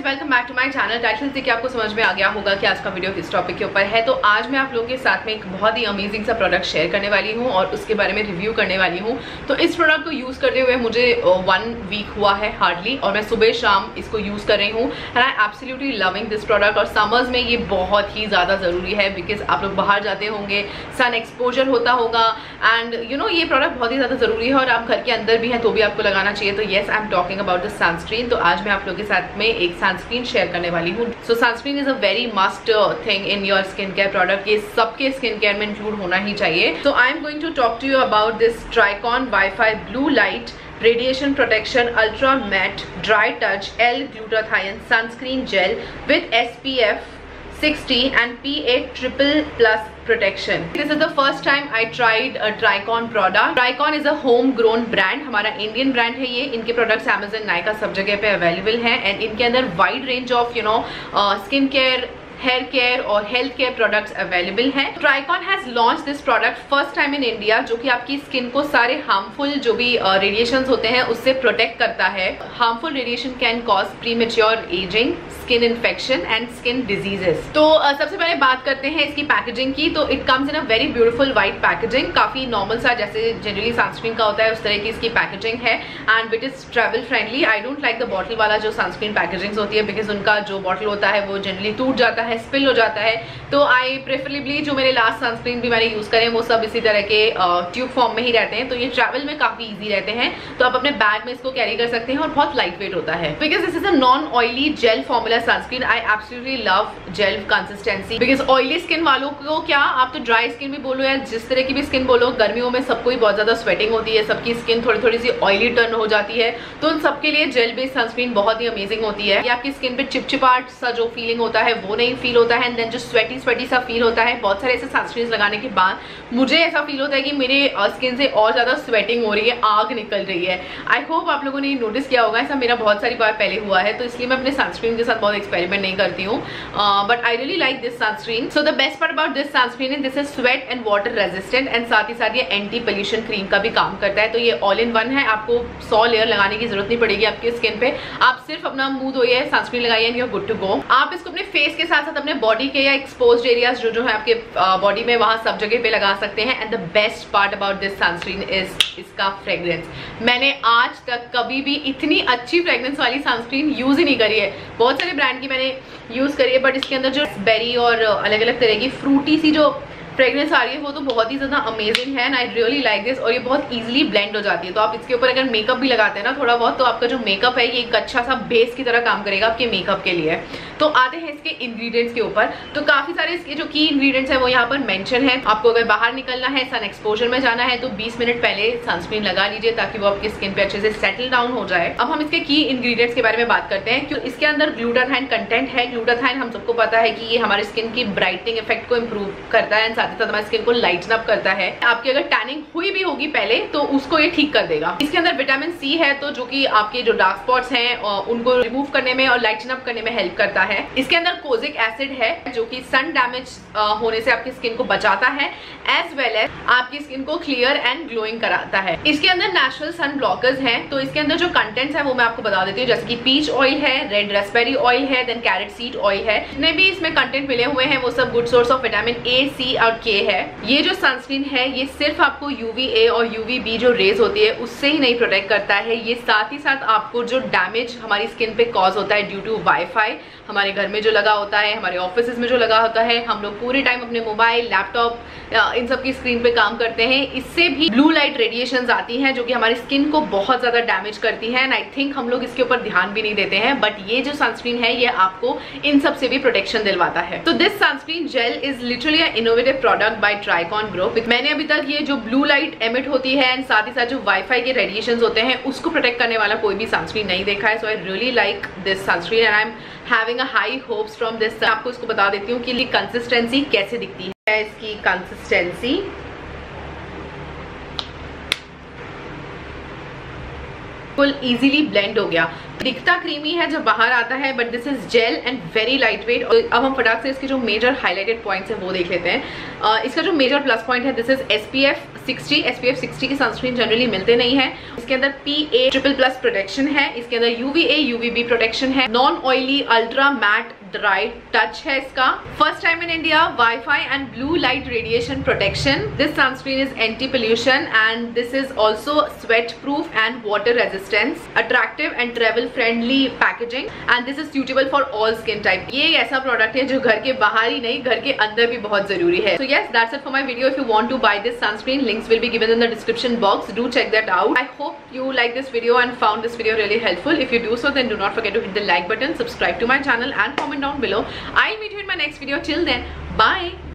Guys welcome back to my channel title कि आपको समझ में आ गया होगा कि आज का वीडियो किस टॉपिक के ऊपर है। तो आज मैं आप लोगों के साथ में एक बहुत ही अमेजिंग सा प्रोडक्ट शेयर करने वाली हूँ और उसके बारे में रिव्यू करने वाली हूँ। तो इस प्रोडक्ट को यूज़ करते हुए मुझे वन वीक हुआ है हार्डली और मैं सुबह शाम इसको यूज़ कर रही हूँ। And I absolutely loving this product और समर्स में ये बहुत ही ज़्यादा ज़रूरी है बिकॉज़ आप लोग बाहर जाते होंगे सन एक्सपोजर होता होगा। एंड यू नो ये प्रोडक्ट बहुत ही ज़्यादा ज़रूरी है और आप घर के अंदर भी हैं तो भी आपको लगाना चाहिए। तो yes I am talking about the sunscreen तो आज मैं आप लोगों के साथ में एक सनस्क्रीन शेयर करने वाली हूँ। So sunscreen is a very must thing in your skin care product ये सबके स्किन केयर में इंक्लूड होना ही चाहिए। So I am going to talk to you about this Tricon wifi blue light radiation protection ultra matte dry touch l glutathione sunscreen gel with spf 60 and PA triple plus protection. This is the first time I tried a Tricon product. Tricon is a homegrown brand. हमारा Indian brand है ये इनके products Amazon, Nykaa सब जगह पे available हैं and इनके अंदर wide range of you know uh, skin care hair care और हेल्थ केयर प्रोडक्ट्स अवेलेबल हैं। Tricon has launch this product first time in India जो कि आपकी स्किन को सारे हार्मफुल जो भी रेडिएशन uh, होते हैं उससे प्रोटेक्ट करता है। Harmful radiation can cause premature ageing skin infection and skin diseases तो uh, सबसे पहले बात करते हैं इसकी पैकेजिंग की। तो it comes in a very beautiful white packaging काफ़ी नॉर्मल सा जैसे जनरली सनस्क्रीन का होता है उस तरह की इसकी पैकेजिंग है। And with is travel friendly I don't like the bottle वाला जो सनस्क्रीन पैकेजिंग होती है बिकॉज़ उनका जो बॉटल होता है वो जनरली टूट जाता है। है स्पिल हो जाता है। तो आई प्रेफरेबली जो मेरे लास्ट सनस्क्रीन भी मैंने यूज़ करे वो सब इसी तरह के ट्यूब फॉर्म में ही रहते हैं। तो ये ट्रैवल में काफ़ी ईजी रहते हैं। तो आप अपने बैग में इसको कैरी कर सकते हैं और बहुत लाइट वेट होता है। Because this is a non oily gel formula sunscreen I absolutely love gel consistency because oily skin वालों को क्या, आप तो ड्राई स्किन भी बोलो या जिस तरह की भी स्किन बोलो, गर्मियों में सबको ही बहुत ज़्यादा स्वेटिंग होती है, सबकी स्किन थोड़ी थोड़ी सी ऑयली टर्न हो जाती है। तो उन सबके लिए जेल बेस्ड सनस्क्रीन बहुत ही अमेजिंग होती है। या आपकी स्किन पे चिपचिपाट सा जो फीलिंग होता है, वो नहीं फील होता है एंड देन जो स्वेटी स्वेटी सा फील होता है, बहुत सारे ऐसे सनस्क्रीन लगाने के बाद मुझे ऐसा फील होता है कि मेरे स्किन से और ज़्यादा स्वेटिंग हो रही है, आग निकल रही है। आई होप आप लोगों ने नोटिस किया होगा, ऐसा मेरा बहुत सारी बार पहले हुआ है तो इसलिए मैं अपने सनस्क्रीन के साथ बहुत एक्सपेरिमेंट नहीं करती हूँ। But I really like this sunscreen so the best part about this sunscreen in this is sweat and water resistant and साथ ही साथ ये एंटी पोल्यूशन क्रीम का भी काम करता है। तो ये ऑल इन वन है, आपको सौ लेयर लगाने की ज़रूरत नहीं पड़ेगी आपकी स्किन पे। आप सिर्फ़ अपना मुँह धोइए सनस्क्रीन लगाइए and you're good to go आप इसको अपने फेस के साथ साथ अपने बॉडी के या एक्सपोज एरियाज़ जो जो है आपके बॉडी में, वहाँ सब जगह पे लगा सकते हैं। And the best part about this sunscreen is इसका फ्रेग्रेंस मैंने आज तक कभी भी इतनी अच्छी फ्रेग्रेंस वाली सनस्क्रीन यूज़ ही नहीं करी है। बहुत सारे ब्रांड की मैंने यूज़ करी है बट इसके अंदर जो बेरी और अलग अलग तरह की फ्रूटी सी जो फ्रेग्रेंस आ रही है, वो तो बहुत ही ज़्यादा अमेजिंग है and I really like this और ये बहुत ईजिली ब्लेंड हो जाती है। तो आप इसके ऊपर अगर मेकअप भी लगाते हैं ना थोड़ा बहुत तो आपका जो मेकअप है, ये एक अच्छा सा बेस की तरह काम करेगा आपके मेकअप के लिए। तो आते हैं इसके इंग्रेडिएंट्स के ऊपर। तो काफ़ी सारे इसके जो की इंग्रेडिएंट्स है, वो यहाँ पर मेंशन है। आपको अगर बाहर निकलना है सन एक्सपोजर में जाना है तो 20 मिनट पहले सनस्क्रीन लगा लीजिए ताकि वो आपकी स्किन पे अच्छे से सेटल डाउन हो जाए। अब हम इसके की इंग्रेडिएंट्स के बारे में बात करते हैं क्योंकि इसके अंदर ग्लूटाथाइन कंटेंट है। ग्लूटाथाइन हम सबको पता है कि ये हमारी स्किन की ब्राइटनिंग इफ़ेक्ट को इम्प्रूव करता है एंड साथ ही साथ हमारी स्किन को लाइटन अप करता है। आपकी अगर टैनिंग हुई भी होगी पहले तो उसको ये ठीक कर देगा। इसके अंदर विटामिन सी है तो जो कि आपके जो डार्क स्पॉट्स हैं उनको रिमूव करने में और लाइटन अप करने में हेल्प करता है। इसके अंदर कोजिक एसिड है, जो कि सन डैमेज होने से आपकी स्किन को बचाता है एज वेल एज आपकी स्किन को क्लियर एंड ग्लोइंग कराता है। इसके अंदर नेचुरल सन ब्लॉकर्स हैं तो इसके अंदर जो कंटेंट्स है वो मैं आपको बता देती हूँ, जैसे कि पीच ऑयल है रेड रेस्पेरी ऑयल है देन कैरेट सीड ऑयल है। जितने भी इसमें कंटेंट मिले हुए हैं, वो सब good source of vitamin A C और के है। ये जो सनस्क्रीन है, ये सिर्फ़ आपको यूवी ए और यूवी बी जो रेज होती है, उससे ही नहीं प्रोटेक्ट करता है। ये साथ ही साथ आपको जो डैमेज हमारी स्किन पे कॉज होता है ड्यू टू वाईफाई हमारे घर में जो लगा होता है, हमारे ऑफ़िस में जो लगा होता है, हम लोग पूरे टाइम अपने मोबाइल लैपटॉप इन सब की स्क्रीन पे काम करते हैं। इससे भी ब्लू लाइट रेडिएशन आती हैं, जो कि हमारी स्किन को बहुत ज़्यादा डैमेज करती है एंड आई थिंक हम लोग इसके ऊपर ध्यान भी नहीं देते हैं बट ये जो सनस्क्रीन है, ये आपको इन सबसे भी प्रोटेक्शन दिलवाता है। तो this sunscreen gel is literally innovative product by Tricon group मैंने अभी तक ये जो ब्लू लाइट एमिट होती है एंड साथ ही साथ जो वाईफाई के रेडिएशन होते हैं, उसको प्रोटेक्ट करने वाला कोई भी सनस्क्रीन नहीं देखा है। So I really like this sunscreen and I am having a high hopes from this आपको इसको बता देती हूँ कि कंसिस्टेंसी कैसे दिखती है। इसकी कंसिस्टेंसी फुल इजीली ब्लेंड हो गया। दिखता क्रीमी है जब बाहर आता है but this is gel and very light weight और अब हम फटाक से इसके जो मेजर हाईलाइटेड पॉइंट्स हैं वो देख लेते हैं। uh, इसका जो मेजर प्लस पॉइंट है this is S P F sixty S P F sixty की सनस्क्रीन जनरली मिलते नहीं है। इसके अंदर P A triple plus protection है। इसके अंदर UV A UV B protection है। Non oily ultra matte dry touch है इसका। First time in India wifi and blue light radiation protection this sunscreen is anti pollution and this is also sweat proof and water resistance attractive and travel friendly packaging and this is suitable for all skin type ये ऐसा product है जो घर के बाहर ही नहीं, घर के अंदर भी बहुत ज़रूरी है। So yes that's it for my video if you want to buy this sunscreen links will भी given in the description box do check that out I hope you like this video and found this video really helpful if you do so then do not forget to hit the like button subscribe to my channel and comment down below. I'll meet you in my next video. Till then bye